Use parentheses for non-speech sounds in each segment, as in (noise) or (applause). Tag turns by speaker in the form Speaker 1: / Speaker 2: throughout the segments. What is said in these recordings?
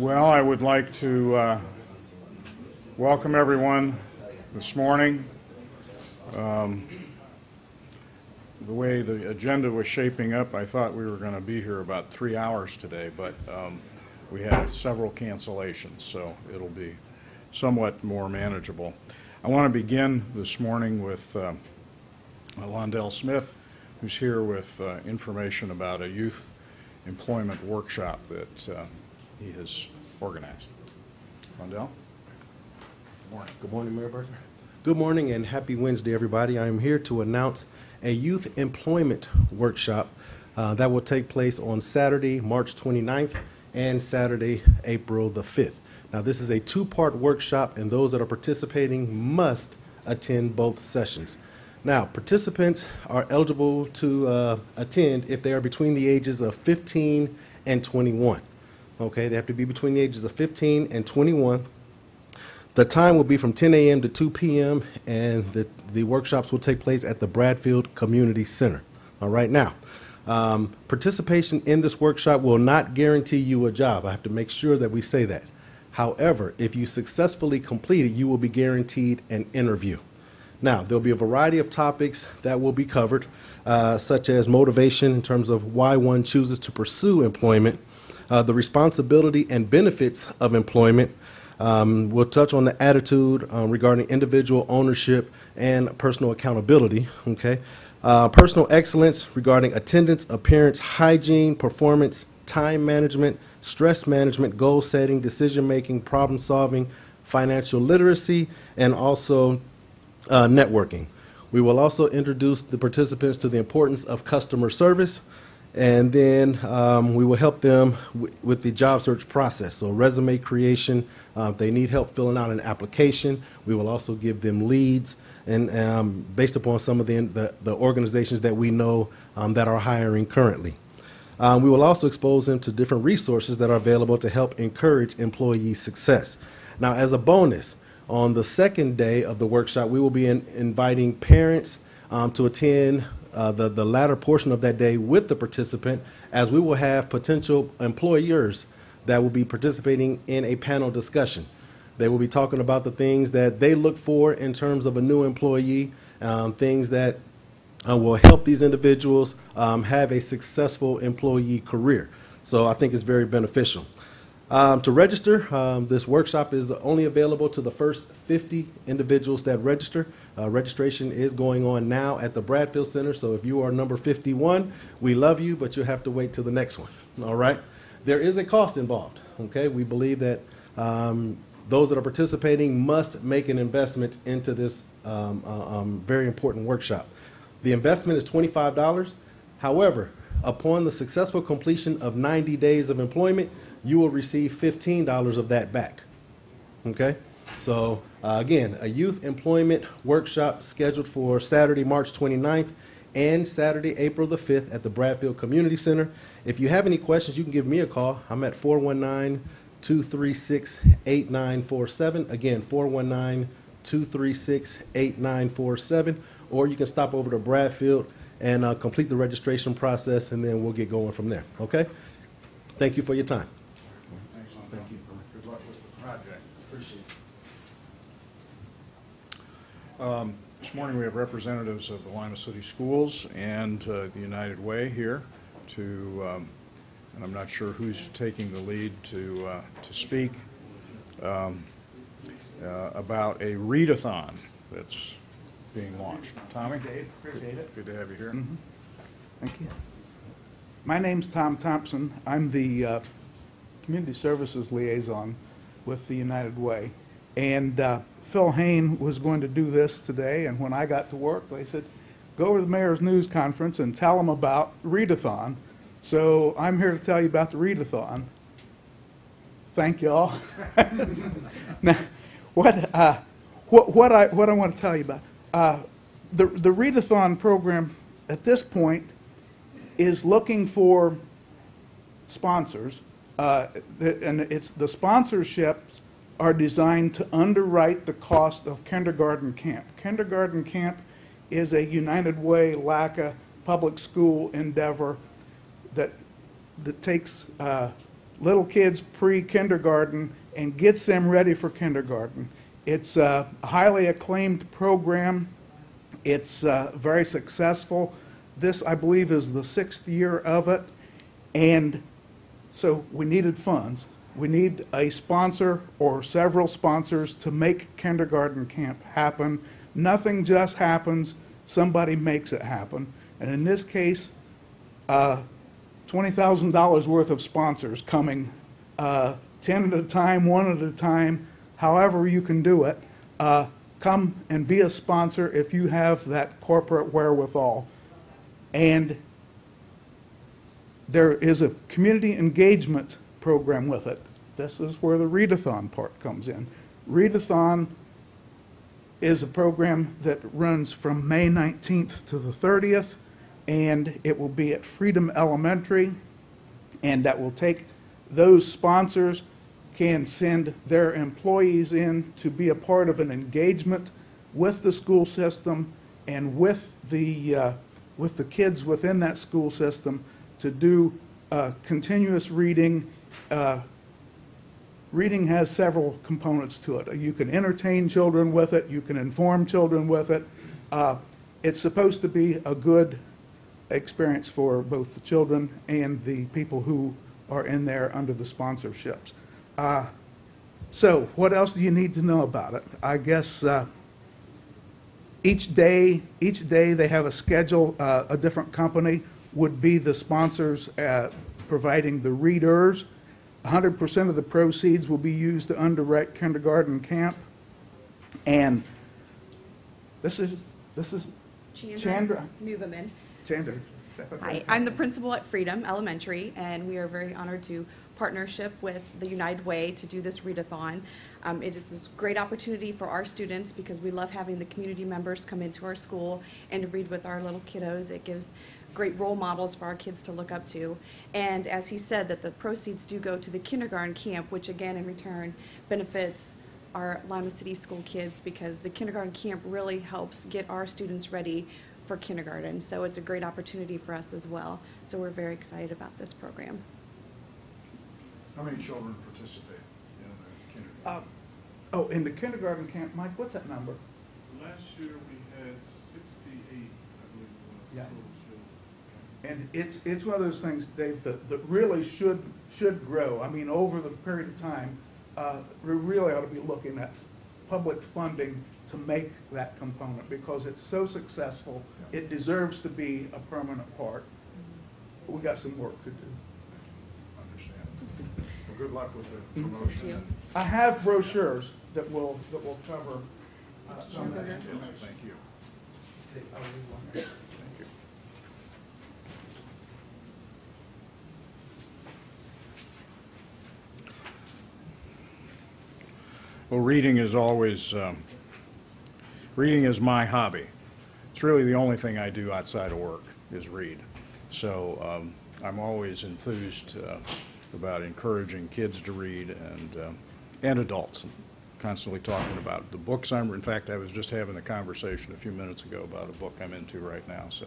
Speaker 1: Well, I would like to uh, welcome everyone this morning. Um, The way the agenda was shaping up, I thought we were going to be here about three hours today, but um, we had several cancellations, so it'll be somewhat more manageable. I want to begin this morning with um, Londell Smith, who's here with uh, information about a youth employment workshop that uh, he has organized. Londell? Good morning.
Speaker 2: Good morning, Mayor Berger. Good morning and happy Wednesday, everybody. I am here to announce a youth employment workshop uh, that will take place on Saturday, March 29th, and Saturday, April the 5th. Now, this is a two-part workshop, and those that are participating must attend both sessions. Now, participants are eligible to uh, attend if they are between the ages of 15 and 21. Okay, they have to be between the ages of 15 and 21. The time will be from 10 a.m. to 2 p.m., and the, the workshops will take place at the Bradfield Community Center. All right, now, um, participation in this workshop will not guarantee you a job. I have to make sure that we say that. However, if you successfully complete it, you will be guaranteed an interview. Now, there'll be a variety of topics that will be covered, uh, such as motivation in terms of why one chooses to pursue employment, uh, the responsibility and benefits of employment. Um, we'll touch on the attitude uh, regarding individual ownership and personal accountability. Okay, uh, personal excellence regarding attendance, appearance, hygiene, performance, time management, stress management, goal setting, decision making, problem solving, financial literacy, and also uh, networking. We will also introduce the participants to the importance of customer service, and then um, we will help them with the job search process. So, resume creation, uh, if they need help filling out an application, we will also give them leads. And um, based upon some of the, the, the organizations that we know um, that are hiring currently. Um, we will also expose them to different resources that are available to help encourage employee success. Now, as a bonus, on the second day of the workshop, we will be in, inviting parents um, to attend uh, the, the latter portion of that day with the participant, as we will have potential employers that will be participating in a panel discussion. They will be talking about the things that they look for in terms of a new employee, um, things that uh, will help these individuals um, have a successful employee career. So I think it's very beneficial. Um, to register, um, this workshop is only available to the first 50 individuals that register. Uh, registration is going on now at the Bradfield Center, so if you are number 51, we love you, but you'll have to wait till the next one. All right? There is a cost involved, okay? We believe that um, those that are participating must make an investment into this um, uh, um, very important workshop. The investment is $25. However, upon the successful completion of 90 days of employment, you will receive $15 of that back. Okay? So, uh, again, a youth employment workshop scheduled for Saturday, March 29th and Saturday, April the 5th at the Bradfield Community Center. If you have any questions, you can give me a call. I'm at 419 236 8947. Again, 419 236 8947. Or you can stop over to Bradfield and uh, complete the registration process, and then we'll get going from there. Okay? Thank you for your time.
Speaker 1: Thanks, Thank you. Good luck with the project.
Speaker 2: Appreciate it.
Speaker 1: Um, This morning, we have representatives of the Lima City Schools and uh, the United Way here to, um, and I'm not sure who's taking the lead to, uh, to speak um, uh, about a readathon that's being launched. Tommy?
Speaker 3: Dave, appreciate it.
Speaker 1: Good to have you here.
Speaker 3: Thank you. My name's Tom Thompson. I'm the uh, Community Services Liaison with the United Way. And uh, Phil Hain was going to do this today, and when I got to work, they said, go to the mayor's news conference and tell them about readathon. So I'm here to tell you about the readathon. Thank you all. (laughs) Now, what, uh, what, what I, what I want to tell you about, uh, the, the readathon program at this point is looking for sponsors. Uh, And it's, the sponsorships are designed to underwrite the cost of kindergarten camp. Kindergarten camp is a United Way, LACA, public school endeavor that, that takes uh, little kids pre-kindergarten and gets them ready for kindergarten. It's a highly acclaimed program. It's uh, very successful. This, I believe, is the sixth year of it. And so we needed funds. We need a sponsor or several sponsors to make kindergarten camp happen. Nothing just happens, somebody makes it happen. And in this case, uh, $20,000 worth of sponsors coming, uh, 10 at a time, one at a time, however you can do it. Uh, Come and be a sponsor if you have that corporate wherewithal. And there is a community engagement program with it. This is where the readathon part comes in. Readathon is a program that runs from May 19th to the 30th, and it will be at Freedom Elementary, and that will take, those sponsors can send their employees in to be a part of an engagement with the school system and with the, uh, with the kids within that school system to do uh, continuous reading, uh, reading has several components to it. You can entertain children with it, you can inform children with it. Uh, It's supposed to be a good experience for both the children and the people who are in there under the sponsorships. Uh, So what else do you need to know about it? I guess uh, each day, each day they have a schedule, uh, a different company would be the sponsors uh, providing the readers. 100% of the proceeds will be used to underwrite kindergarten camp. And this is, this is Chandra.
Speaker 4: Nuveman.
Speaker 3: Chandra.
Speaker 4: Hi, I'm the principal at Freedom Elementary, and we are very honored to partnership with the United Way to do this readathon. Um, It is a great opportunity for our students because we love having the community members come into our school and to read with our little kiddos. It gives great role models for our kids to look up to. And as he said, that the proceeds do go to the kindergarten camp, which again, in return, benefits our Lima City School kids because the kindergarten camp really helps get our students ready for kindergarten. So it's a great opportunity for us as well. So we're very excited about this program.
Speaker 1: How many children participate in the kindergarten?
Speaker 3: Uh, Oh, in the kindergarten camp, Mike, what's that number?
Speaker 5: Last year, we had sixty-eight, I believe it was,
Speaker 3: Yeah.
Speaker 5: total children.
Speaker 3: And it's, it's one of those things, Dave, that, that really should, should grow. I mean, over the period of time, uh, we really ought to be looking at public funding to make that component because it's so successful. It deserves to be a permanent part. But we got some work to do.
Speaker 1: Understand. Well, good luck with the promotion.
Speaker 3: I have brochures that will, that will cover uh, some of that.
Speaker 1: Thank you.
Speaker 3: I'll leave one there.
Speaker 1: Thank you. Well, reading is always, um, reading is my hobby. It's really the only thing I do outside of work is read. So um, I'm always enthused uh, about encouraging kids to read and, um, and adults, constantly talking about the books I'm, in fact, I was just having a conversation a few minutes ago about a book I'm into right now. So,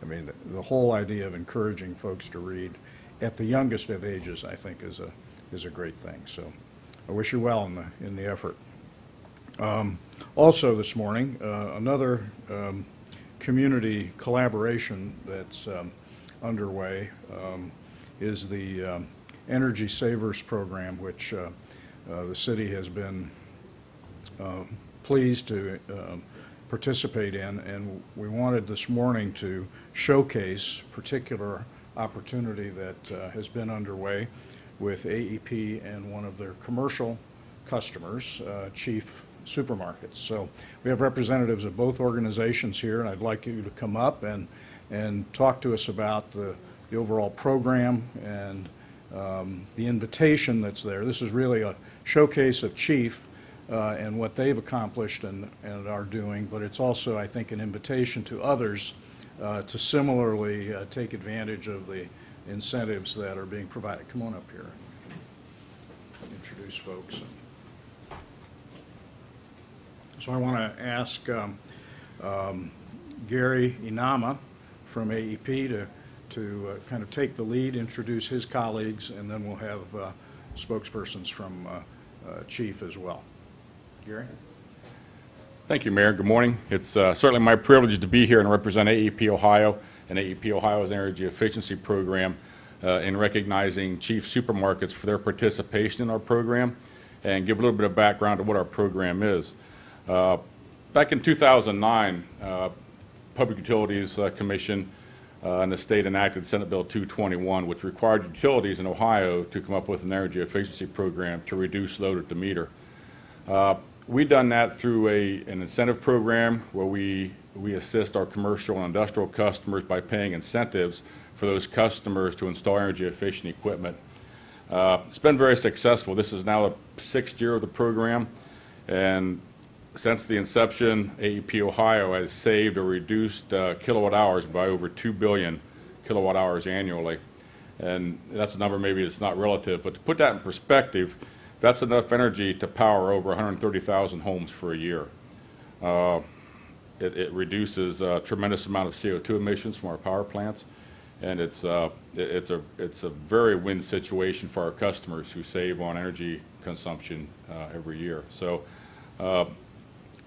Speaker 1: I mean, the- the whole idea of encouraging folks to read at the youngest of ages, I think, is a, is a great thing. So I wish you well in the, in the effort. Um, Also this morning, uh, another um, community collaboration that's um, underway um, is the um, Energy Savers Program, which uh, uh, the city has been uh, pleased to um, participate in, and we wanted this morning to showcase particular opportunity that uh, has been underway with AEP and one of their commercial customers, uh, Chief Supermarkets. So we have representatives of both organizations here, and I'd like you to come up and, and talk to us about the, the overall program and um, the invitation that's there. This is really a showcase of Chief uh, and what they've accomplished and, and are doing, but it's also, I think, an invitation to others uh, to similarly uh, take advantage of the incentives that are being provided. Come on up here. Introduce folks. So I want to ask um, um, Gary Enama from AEP to to uh, kind of take the lead, introduce his colleagues, and then we'll have uh, spokespersons from uh, uh, Chief as well. Gary?
Speaker 6: Thank you, Mayor. Good morning. It's uh, certainly my privilege to be here and represent AEP Ohio and AEP Ohio's Energy Efficiency Program uh, in recognizing Chief Supermarkets for their participation in our program and give a little bit of background to what our program is. Uh, Back in 2009, uh, Public Utilities uh, Commission uh, and the state enacted Senate Bill 221, which required utilities in Ohio to come up with an energy efficiency program to reduce load at the meter. Uh, We've done that through a, an incentive program where we, we assist our commercial and industrial customers by paying incentives for those customers to install energy efficient equipment. Uh, It's been very successful. This is now the sixth year of the program, and since the inception, AEP Ohio has saved or reduced uh, kilowatt hours by over 2 billion kilowatt hours annually. And that's a number maybe it's not relative, but to put that in perspective, that's enough energy to power over 130,000 homes for a year. Uh, It, it reduces a tremendous amount of CO2 emissions from our power plants, and it's, uh, it- it's a, it's a very win situation for our customers who save on energy consumption uh, every year. So uh,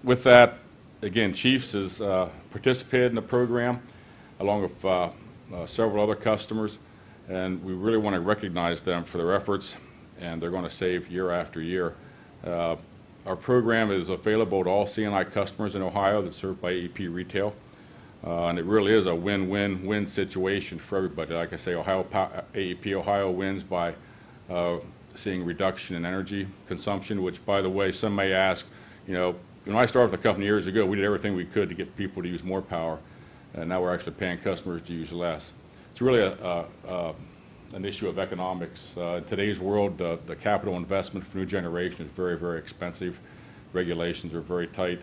Speaker 6: with that, again, Chiefs has uh, participated in the program along with uh, uh, several other customers, and we really want to recognize them for their efforts, and they're going to save year after year. Uh, Our program is available to all C&I customers in Ohio that's served by AEP Retail, uh, and it really is a win-win-win situation for everybody. Like I say, Ohio, AEP Ohio wins by uh, seeing reduction in energy consumption, which, by the way, some may ask, you know, when I started the company years ago, we did everything we could to get people to use more power, and now we're actually paying customers to use less. It's really a, a, a, an issue of economics. Uh, in today's world, the, the capital investment for new generation is very, very expensive. Regulations are very tight.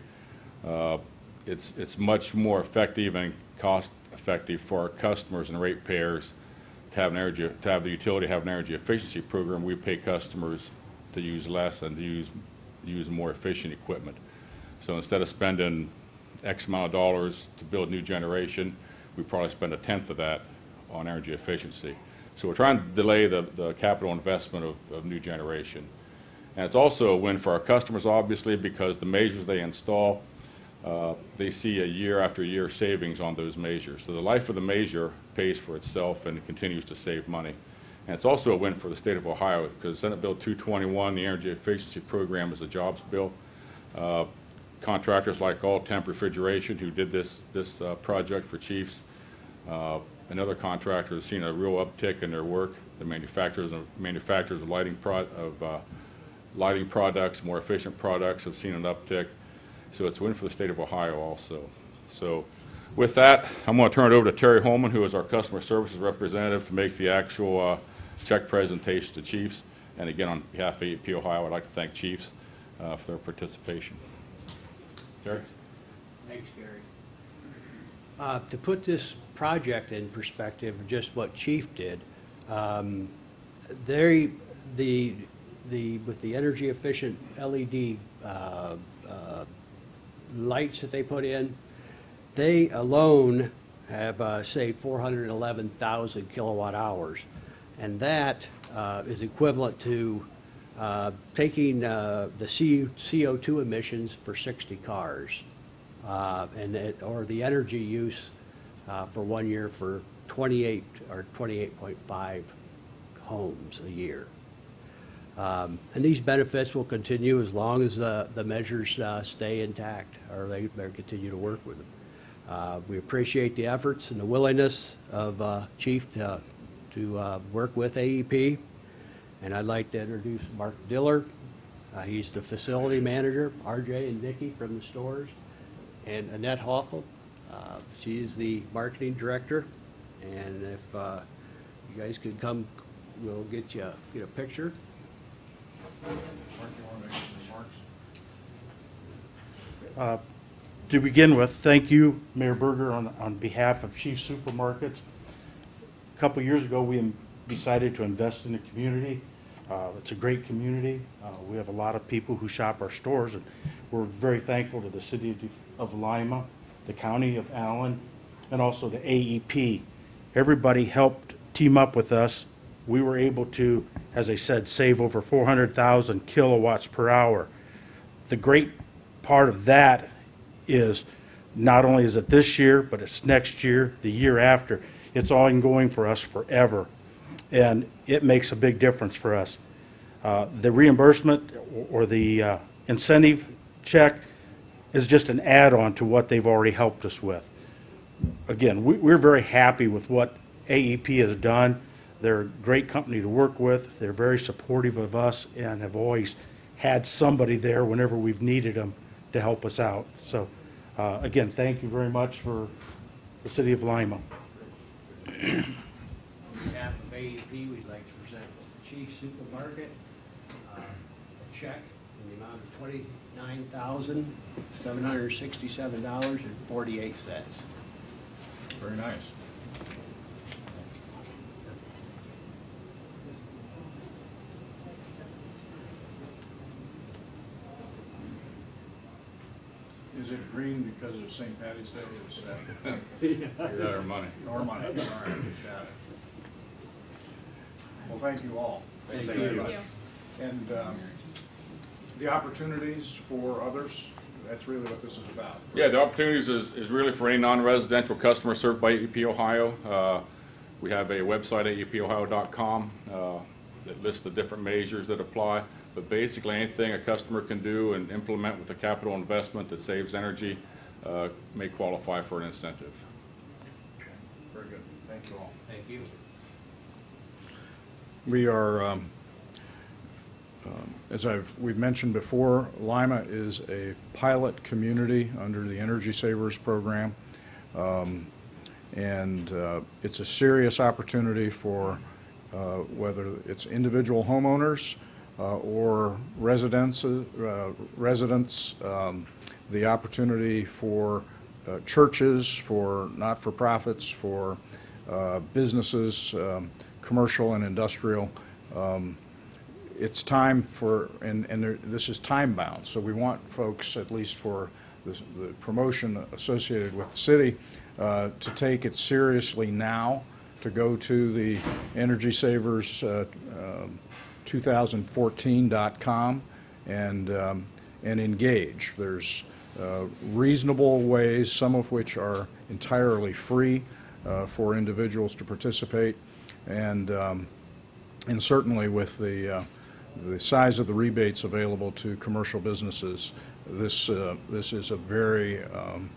Speaker 6: Uh, it's, it's much more effective and cost-effective for our customers and ratepayers to have an energy, to have the utility have an energy efficiency program. We pay customers to use less and to use, use more efficient equipment. So instead of spending X amount of dollars to build new generation, we probably spend a tenth of that on energy efficiency. So we're trying to delay the, the capital investment of, of new generation. And it's also a win for our customers, obviously, because the measures they install, uh, they see a year after year savings on those measures. So the life of the measure pays for itself and it continues to save money. And it's also a win for the state of Ohio, because Senate Bill 221, the Energy Efficiency Program, is a jobs bill. Uh, Contractors like All Temp Refrigeration, who did this, this uh, project for Chiefs, uh, and other contractors seen a real uptick in their work. The manufacturers of, manufacturers of lighting pro, of, uh, lighting products, more efficient products have seen an uptick. So it's a win for the state of Ohio also. So with that, I'm going to turn it over to Terry Holman, who is our customer services representative, to make the actual uh, check presentation to Chiefs. And again, on behalf of AEP Ohio, I'd like to thank Chiefs uh, for their participation. Terry?
Speaker 7: Thanks, Gary. Uh, To put this project in perspective, just what Chief did, um, they, the, the, with the energy efficient LED uh, uh, lights that they put in, they alone have uh, saved 411,000 kilowatt hours. And that uh, is equivalent to uh, taking the CO2 emissions for 60 cars. Uh, And it, or the energy use uh, for one year for 28 or 28.5 homes a year. Um, And these benefits will continue as long as the, the measures uh, stay intact, or they, they continue to work with them. Uh, We appreciate the efforts and the willingness of uh, Chief to, to uh, work with AEP. And I'd like to introduce Mark Diller. He's the facility manager, RJ and Nikki from the stores, and Annette Hoffel. uh, She's the marketing director. And if uh, you guys could come, we'll get you, get a picture.
Speaker 1: Remarks?
Speaker 8: To begin with, thank you, Mayor Berger, on, on behalf of Chief Supermarkets. A Couple years ago, we decided to invest in the community. Uh, It's a great community. Uh, We have a lot of people who shop our stores, and we're very thankful to the city of- of Lima, the county of Allen, and also the AEP everybody helped team up with us. We were able to, as I said, save over 400,000 kilowatts per hour. The great part of that is not only is it this year, but it's next year, the year after. It's ongoing for us forever. And it makes a big difference for us. Uh, The reimbursement or the uh, incentive check is just an add-on to what they've already helped us with. Again, we- we're very happy with what AEP has done. They're a great company to work with. They're very supportive of us and have always had somebody there whenever we've needed them to help us out. So, uh, again, thank you very much for the city of Lima. (clears throat)
Speaker 7: On behalf of AEP, we'd like to present the Chief Supermarket uh, a check in the amount of twenty-nine thousand, seven hundred sixty-seven dollars and forty-eight cents.
Speaker 1: Very nice. Is it green because of St. Patty's Day? Is that? (laughs)
Speaker 6: Get our money.
Speaker 1: Or money? All right, got it. Well, thank you all.
Speaker 7: Thank
Speaker 1: very
Speaker 7: you.
Speaker 1: much. And um, the opportunities for others, that's really what this is about.
Speaker 6: Yeah, the opportunities is, is really for any non-residential customer served by AEP Ohio. Uh, We have a website, at aepohio.com, uh, that lists the different measures that apply. But basically, anything a customer can do and implement with a capital investment that saves energy uh, may qualify for an incentive. Okay.
Speaker 1: Very good. Thank you all.
Speaker 7: Thank you.
Speaker 1: We are, um, um, as I've, we've mentioned before, Lima is a pilot community under the Energy Savers Program. Um, And uh, it's a serious opportunity for uh, whether it's individual homeowners uh, or residents, uh, residents, um, the opportunity for uh, churches, for not-for-profits, for uh, businesses, um, commercial and industrial. Um, It's time for, and, and there- this is time-bound, so we want folks, at least for the the promotion associated with the city, uh, to take it seriously now, to go to the Energy Savers uh, um, 2014.com and, um, and engage. There's uh, reasonable ways, some of which are entirely free uh, for individuals to participate, and, um, and certainly with the, uh, the size of the rebates available to commercial businesses, this, uh, this is a very um,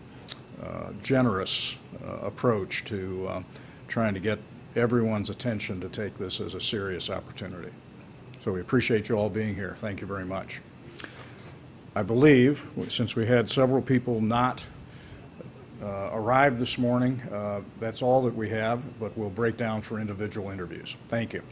Speaker 1: uh, generous uh, approach to uh, trying to get everyone's attention to take this as a serious opportunity. So we appreciate you all being here. Thank you very much. I believe, since we had several people not uh, arrive this morning, uh, that's all that we have, but we'll break down for individual interviews. Thank you.